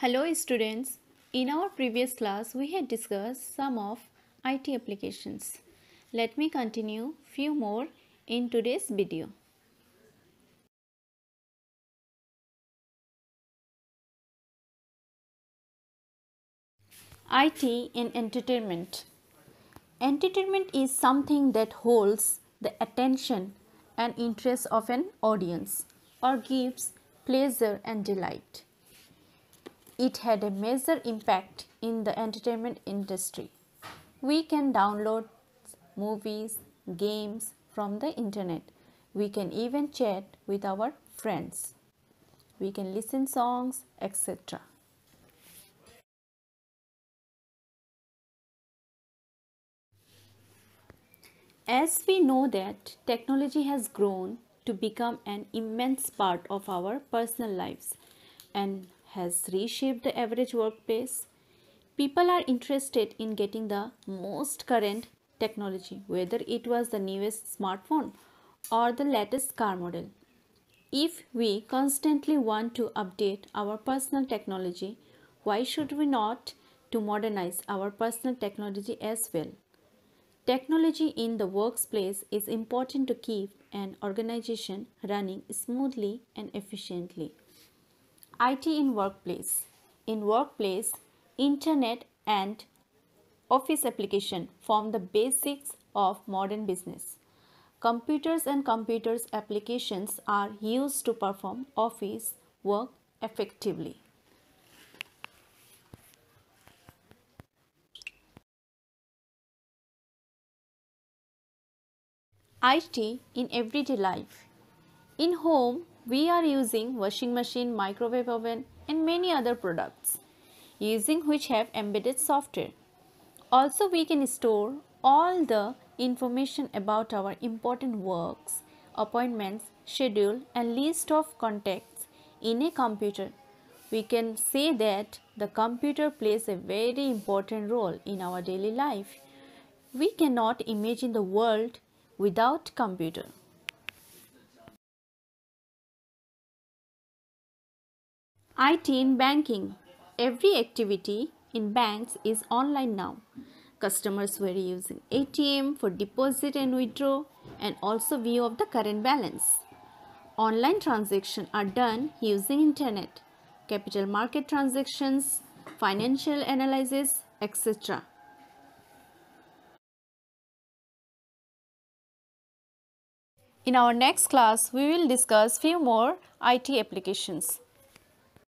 Hello students, in our previous class we had discussed some of IT applications. Let me continue few more in today's video. IT in entertainment. Entertainment is something that holds the attention and interest of an audience or gives pleasure and delight it had a major impact in the entertainment industry. We can download movies, games from the internet. We can even chat with our friends. We can listen songs, etc. As we know that technology has grown to become an immense part of our personal lives and has reshaped the average workplace. People are interested in getting the most current technology, whether it was the newest smartphone or the latest car model. If we constantly want to update our personal technology, why should we not to modernize our personal technology as well? Technology in the workplace is important to keep an organization running smoothly and efficiently. IT in workplace. In workplace, internet and office application form the basics of modern business. Computers and computers applications are used to perform office work effectively. IT in everyday life. In home, we are using washing machine, microwave oven and many other products using which have embedded software. Also we can store all the information about our important works, appointments, schedule and list of contacts in a computer. We can say that the computer plays a very important role in our daily life. We cannot imagine the world without computer. IT in banking. Every activity in banks is online now. Customers were using ATM for deposit and withdraw and also view of the current balance. Online transactions are done using internet, capital market transactions, financial analysis, etc. In our next class, we will discuss few more IT applications.